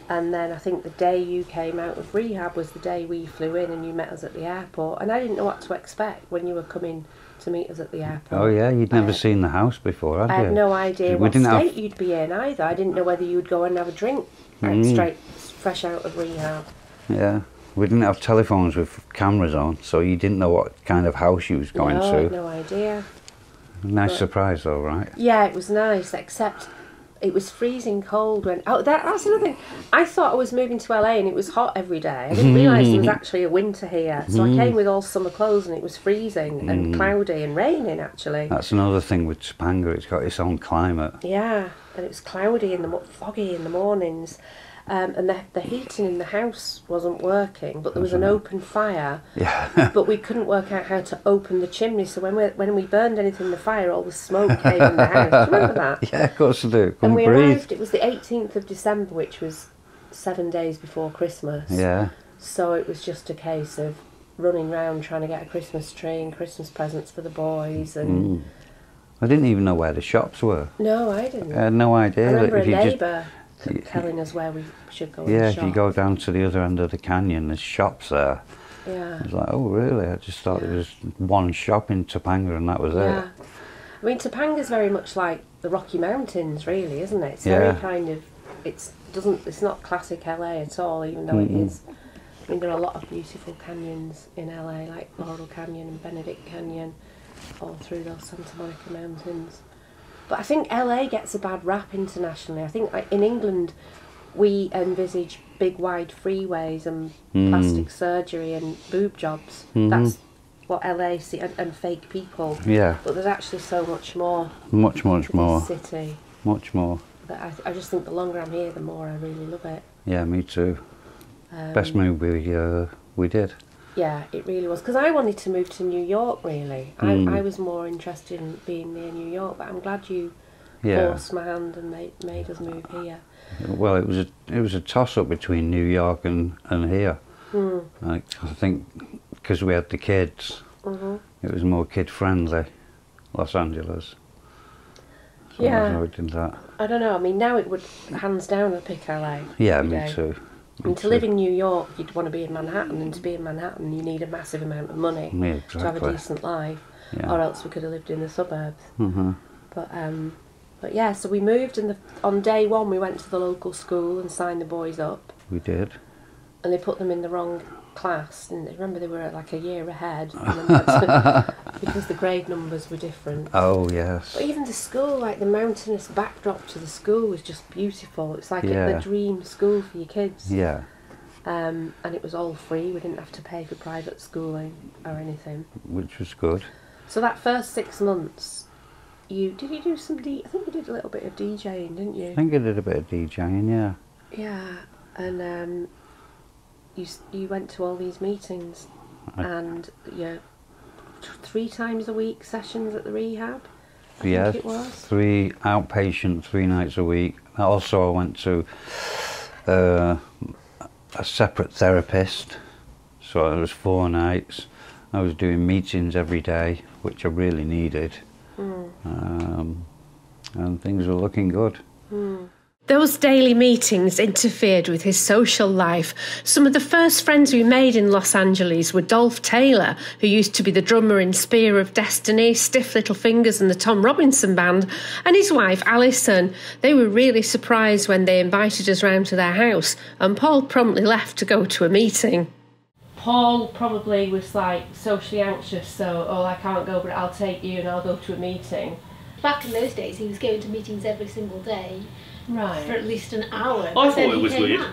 And then I think the day you came out of rehab was the day we flew in and you met us at the airport. And I didn't know what to expect when you were coming to meet us at the airport. Oh yeah, you'd never seen the house before, had I you? had no idea We what state have- you'd be in either. I didn't know whether you would go and have a drink Mm. straight, fresh out of rehab. Yeah. We didn't have telephones with cameras on, so you didn't know what kind of house you was going no, I to. had no idea. Nice But- surprise though, right? Yeah, it was nice, except it was freezing cold when. Oh, that, that's another thing. I thought I was moving to LA and it was hot every day. I didn't realise there was actually a winter here. So I Mm. came with all summer clothes and it was freezing and Mm. cloudy and raining actually. That's another thing with Topanga, it's got its own climate. Yeah, and it was cloudy in the foggy in the mornings. Um, and the, the heating in the house wasn't working, but there was an open fire. Yeah. but we couldn't work out how to open the chimney. So when we when we burned anything in the fire, all the smoke came in the house. Do you remember that? Yeah, of course I do. And we breathe. arrived. It was the 18th of December, which was seven days before Christmas. Yeah. So it was just a case of running round trying to get a Christmas tree and Christmas presents for the boys. And Mm. I didn't even know where the shops were. no, I didn't. I had no idea I that remember if a just- neighbour telling us where we should go. Yeah, if you go down to the other end of the canyon, there's shops there. Yeah. I was like, oh really? I just thought there was one shop in Topanga and that was it. Yeah. it. I mean, Topanga's very much like the Rocky Mountains, really, isn't it? It's Yeah. very kind of. It's doesn't. It's not classic LA at all, even though it Mm-mm. is. I mean, there are a lot of beautiful canyons in LA, like Laurel Canyon and Benedict Canyon, all through those Santa Monica Mountains. But I think LA gets a bad rap internationally. I think like, in England, we envisage big wide freeways and Mm. plastic surgery and boob jobs. Mhm. That's what LA see and, and fake people. Yeah. But there's actually so much more. Much, much more. City. Much more. That I, I just think the longer I'm here, the more I really love it. Yeah, me too. Um, Best move we uh, we did. Yeah, it really was. Because I wanted to move to New York, really. Mm. I, I was more interested in being near New York, but I'm glad you Yeah. forced my hand and made, made us move here. Well, it was a it was a toss up between New York and and here. Hmm. Like, I think because we had the kids, Mhm. it was more kid friendly. Los Angeles. So Yeah. I that. I don't know. I mean, now it would hands down I'd pick LA. Yeah, me day. too. Mean, to live in New York, you'd want to be in Manhattan, and to be in Manhattan, you need a massive amount of money Yeah, to have a decent life, Yeah. or else we could have lived in the suburbs. hmm But um, but yeah, so we moved, and the, on day one we went to the local school and signed the boys up, We did. and they put them in the wrong class. And remember, they were like a year ahead and then that's when- because the grade numbers were different. Oh yes. But even the school, like the mountainous backdrop to the school, was just beautiful. It's like a, Yeah. the dream school for your kids. Yeah. Um, and it was all free. We didn't have to pay for private schooling or anything. Which was good. So that first six months, you did you do some D? I think you did a little bit of DJing, didn't you? I think I did a bit of DJing. Yeah. Yeah, and um, you you went to all these meetings, I- and yeah, three times a week sessions at the rehab. I yeah. think it was. Three outpatient, three nights a week. Also, I went to uh, a separate therapist. So it was four nights. I was doing meetings every day, which I really needed. Mm. Um, and things were looking good. Those daily meetings interfered with his social life. Some of the first friends we made in Los Angeles were Dolph Taylor, who used to be the drummer in Spear of Destiny, Stiff Little Fingers, and the Tom Robinson Band, and his wife Alison. They were really surprised when they invited us round to their house, and Paul promptly left to go to a meeting. Paul probably was like socially anxious, so, oh, I can't go, but I'll take you and I'll go to a meeting. Back in those days, he was going to meetings every single day Right. for at least an hour. I thought it was weird. back.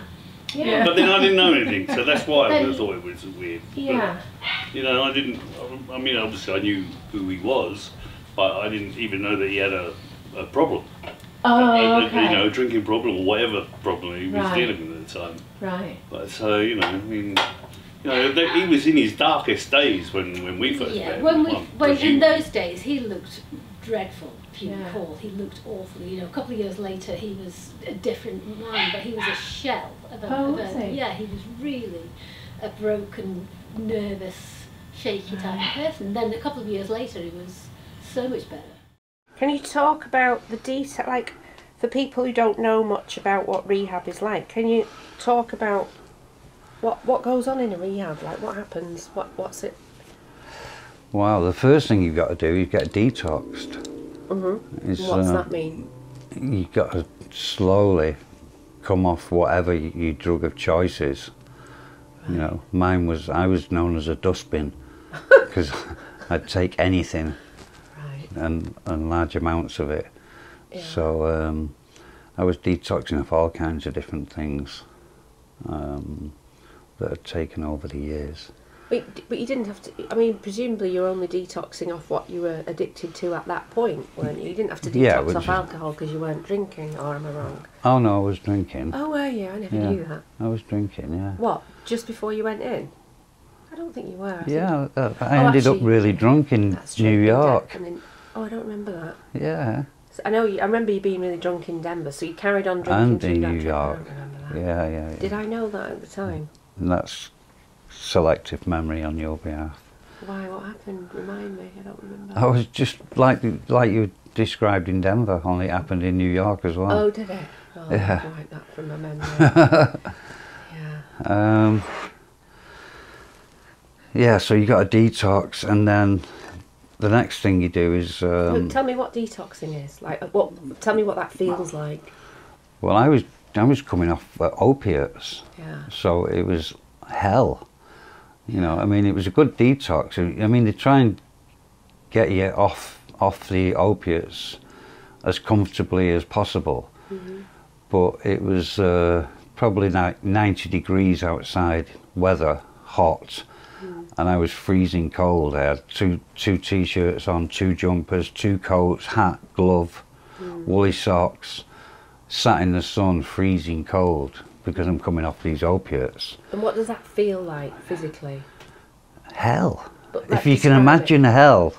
Yeah. But then I didn't know anything, so that's why I Then- would have thought it was weird. But, Yeah. you know, I didn't. I mean, obviously, I knew who he was, but I didn't even know that he had a, a problem. Oh, A- a- okay. You know, a drinking problem or whatever problem he was Right. dealing with at the time. Right. But so, you know, I mean, You know, they, he was in his darkest days when, when we first met Yeah, him. when we Well, when in those days he looked dreadful. If you Yeah. recall, he looked awful. You know, a couple of years later he was a different man, but he was a shell of a. Oh, of a- was he? Yeah, he was really a broken, nervous, shaky type of person. Then a couple of years later he was so much better. Can you talk about the detail, like for people who don't know much about what rehab is like? Can you talk about what what goes on in a rehab? Like what happens? What what's it? Wow, the first thing you've got to do is get detoxed. Mhm. It's, What's uh, that mean? You've got to slowly come off whatever your drug of choice is. You know, mine was, I was known as a dustbin because I'd take anything and, and large amounts of it. So um, I was detoxing off all kinds of different things um, that had taken over the years. But, but you didn't have to. I mean, presumably you're only detoxing off what you were addicted to at that point, weren't you? You didn't have to detox Yeah, off just- alcohol because you weren't drinking, or am I wrong? Oh no, I was drinking. Oh, were you? I never yeah, knew that. I was drinking, yeah. What? Just before you went in? I don't think you were. I think- Yeah, I, I Oh, ended up really drunk in New in York. Den- and in- oh, I don't remember that. Yeah, So I know. You, I remember you being really drunk in Denver. So you carried on drinking. and in New. I York. don't remember that. Yeah, yeah, yeah. Did I know that at the time? And that's selective memory on your behalf. Why? What happened? Remind me. I don't remember. I was just like like you described in Denver, only it happened in New York as well. Oh, did it? Oh, Yeah. I like that from my memory. Um, yeah, so you got a detox, and then the next thing you do is Look, um, tell me what detoxing is. Like, uh, what? Tell me what that feels like. well, I was I was coming off uh, opiates, Yeah. so it was hell. You know, I mean, it was a good detox. I mean, they try and get you off off the opiates as comfortably as possible, mm-hmm. but it was uh, probably like 90 degrees outside weather, hot, mm. and I was freezing cold. I had two two t-shirts on, two jumpers, two coats, hat, glove, mm. woolly socks, sat in the sun, freezing cold because I'm coming off these opiates. And what does that feel like physically? Hell. If you can imagine hell,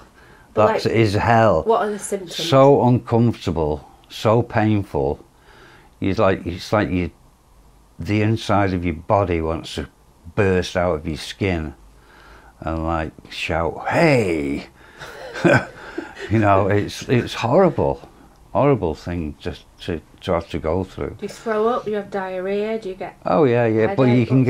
But, that like, is hell. What are the symptoms? So uncomfortable, so painful. It's like it's like you, the inside of your body wants to burst out of your skin, and like shout, "Hey!" you know, it's it's horrible, horrible thing just to have to go through. Do you throw up? Do you have diarrhea? Do you get? Oh yeah, yeah, but you can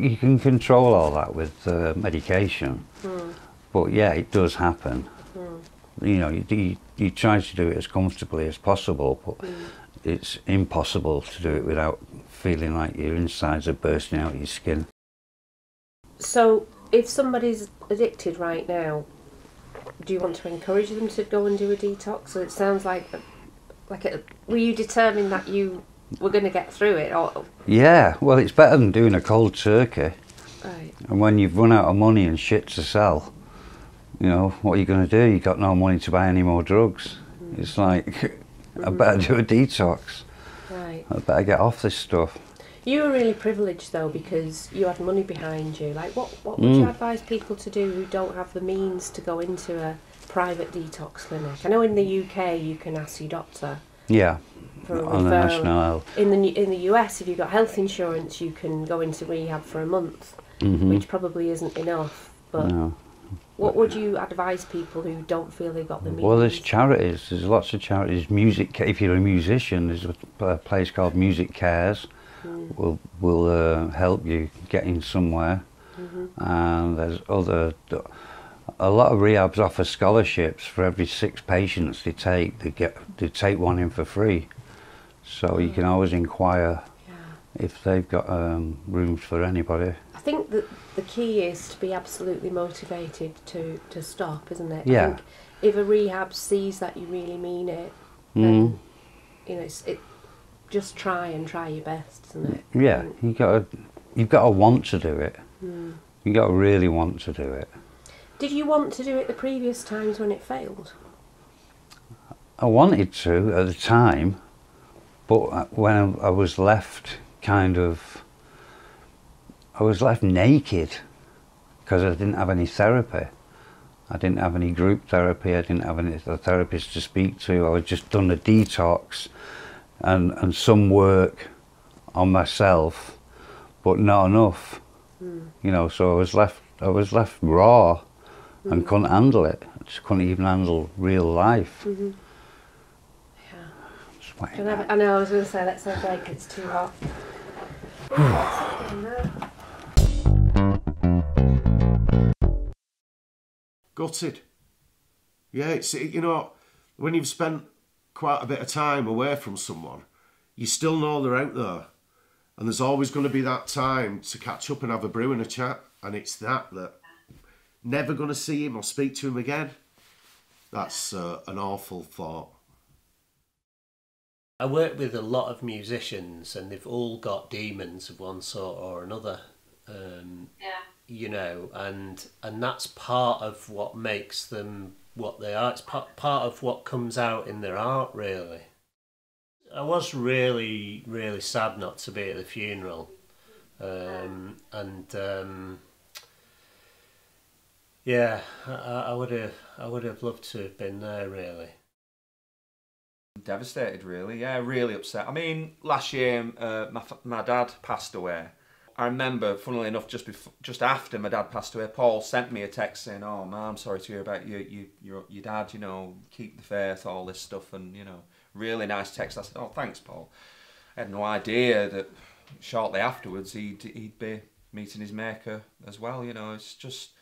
you can control all that with uh, medication. Hmm. But yeah, it does happen. Hmm. You know, you, you you try to do it as comfortably as possible, but Hmm. it's impossible to do it without feeling like your insides are bursting out of your skin. So, if somebody's addicted right now, do you want to encourage them to go and do a detox? So it sounds like, like, a, were you determined that you were going to get through it, or Yeah, well, it's better than doing a cold turkey. right? And when you've run out of money and shit to sell, you know, what are you going to do? You've got no money to buy any more drugs. Mm. It's like, I mm-hmm. better do a detox. Right. I better get off this stuff. You were really privileged though because you had money behind you. Like, what what would mm. you Mm. advise people to do who don't have the means to go into a private detox clinic? I know in the UK you can ask your doctor Yeah, for a on the referral. national health. In the in the US, if you've got health insurance, you can go into rehab for a month, Mhm. which probably isn't enough. But No. what would you advise people who don't feel they've got the means? Well, there's charities. There's lots of charities. Music. If you're a musician, there's a, place called MusiCares. Mm. Will will uh, help you get in somewhere. Mhm. And there's other. A lot of rehabs offer scholarships for every six patients they take. They get they take one in for free. So you can always inquire if they've got um, rooms for anybody. I think that the key is to be absolutely motivated to, to stop, isn't it? I Yeah. think if a rehab sees that you really mean it, Mm. then you know, it's, it just try and try your best, isn't it? Yeah, you got to you've got to want to do it. Mm. You got to really want to do it. Did you want to do it the previous times when it failed? I wanted to at the time, but when I was left kind of, I was left naked because I didn't have any therapy. I didn't have any group therapy. I didn't have any therapist to speak to. I was just done a detox and and some work on myself, but not enough. Mm. You know, so I was left. I was left raw, and Mm. couldn't handle it. I just couldn't even handle real life. hmm Sweating. Can I, I know I was going to say let's have a break. It's too hot. Gutted. Yeah, it's you know when you've spent quite a bit of time away from someone, you still know they're out there, and there's always going to be that time to catch up and have a brew and a chat, and it's that that never going to see him or speak to him again. That's uh, an awful thought. I work with a lot of musicians, and they've all got demons of one sort or another. Um, Yeah. You know, and and that's part of what makes them what they are. It's part part of what comes out in their art, really. I was really really sad not to be at the funeral, um, and um, yeah, I, I would have I would have loved to have been there, really. Devastated, really. Yeah, really upset. I mean, last year uh, my my dad passed away. I remember, funnily enough, just before, just after my dad passed away, Paul sent me a text saying, "Oh, man, I'm sorry to hear about you, you, your, your dad. You know, keep the faith, all this stuff, and you know, really nice text." I said, "Oh, thanks, Paul." I had no idea that shortly afterwards he'd he'd be meeting his maker as well. You know, it's just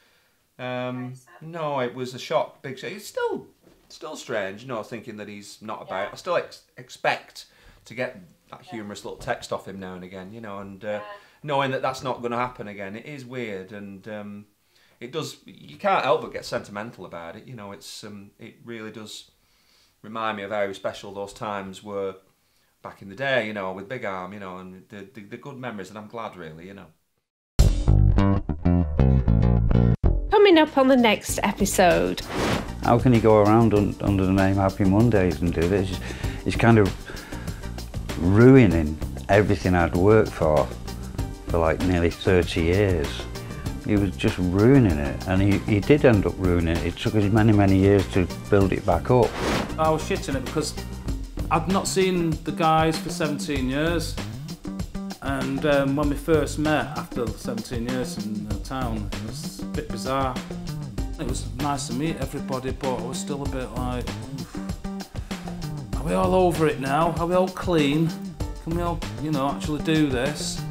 um, no, it was a shock, big shock. It's still still strange, you know, thinking that he's not about. I still ex- expect to get that humorous little text off him now and again, you know, and uh, knowing that that's not going to happen again, it is weird, and um, it does. You can't help but get sentimental about it, you know. It's um, it really does remind me of how special those times were back in the day, you know, with Big Arm, you know, and the the, the good memories, and I'm glad, really, you know. Coming up on the next episode. How can he go around un, under the name Happy Mondays and do this? It's, it's kind of ruining everything I'd worked for for like nearly 30 years. He was just ruining it, and he, he did end up ruining it. It took us many, many years to build it back up. I was shitting it because I'd not seen the guys for 17 years. And um, when we first met after 17 years in the town, it was a bit bizarre. It was nice to meet everybody, but I was still a bit like, "Oof. are we all over it now? Are we all clean? Can we all, you know, actually do this?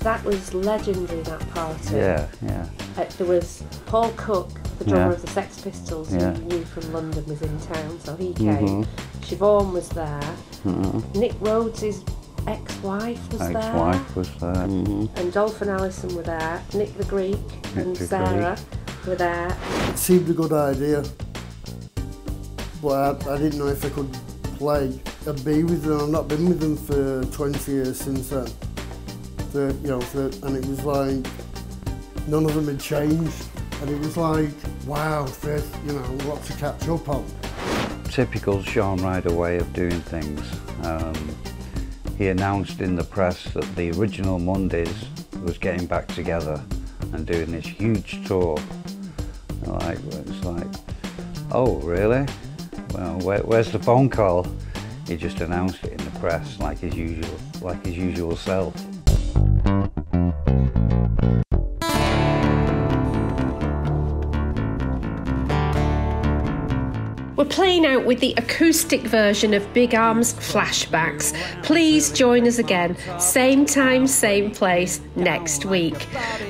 That was legendary, that party. Yeah, yeah. Uh, there was Paul Cook, the drummer Yeah. of the Sex Pistols, Yeah. who knew from London, was in town, so he came. Mhm. Siobhan was there. Mhm. Nick Rhodes' ex-wife was Ex-wife was there. Mhm. And Dolph and Alison were there. Nick the Greek Nick and the Sarah were there. It seemed a good idea, but I, I didn't know if I could play and be with them. I've not been with them for 20 years since then. The, you know, the, and it was like none of them had changed, and it was like, wow, there's you know lots to catch up on. Typical Shaun Ryder way of doing things. Um, he announced in the press that the original Mondays was getting back together and doing this huge tour. Like it's like, oh really? Well, where, where's the phone call? He just announced it in the press like his usual, like his usual self. Playing out with the acoustic version of Big Arms Flashbacks. Please join us again, same time, same place, next week.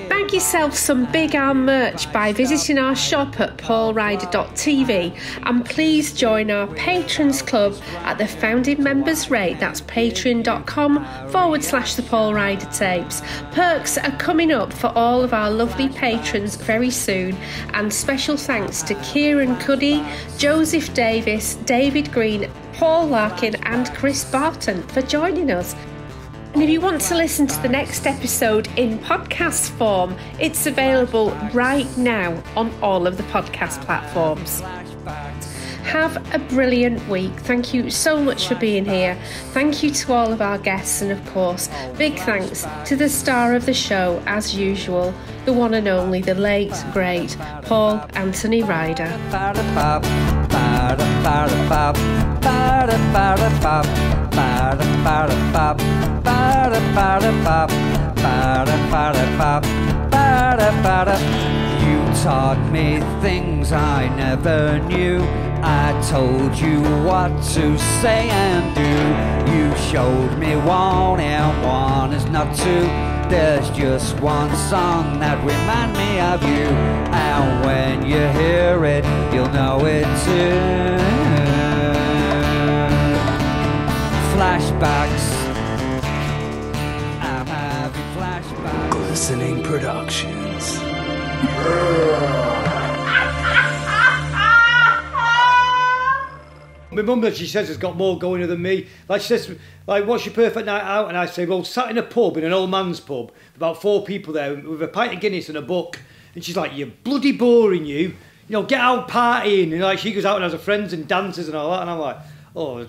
Bag yourself some Big Arm merch by visiting our shop at paulryder.tv and please join our Patrons Club at the founding members rate. That's patreon.com forward slash the Paul Ryder tapes. Perks are coming up for all of our lovely patrons very soon, and special thanks to Kieran Cuddy, Joseph Davis, David Green, Paul Larkin, and Chris Barton for joining us. And if you want to listen to the next episode in podcast form, it's available right now on all of the podcast platforms. Have a brilliant week. Thank you so much for being here. Thank you to all of our guests, and of course, big thanks to the star of the show, as usual, the one and only, the late, great Paul Anthony Ryder. You taught me things I never knew. I told you what to say and do. You showed me one and one is not two. There's just one song that reminds me of you. And when you hear it, you'll know it too. Flashbacks. I'm having flashbacks. Listening Productions. My mum, she says, has got more going on than me. Like she says, like, what's your perfect night out? And I say, well, sat in a pub, in an old man's pub, about four people there, with a pint of Guinness and a book. And she's like, you're bloody boring, you. You know, get out partying. And like, she goes out and has her friends and dances and all that. And I'm like, oh,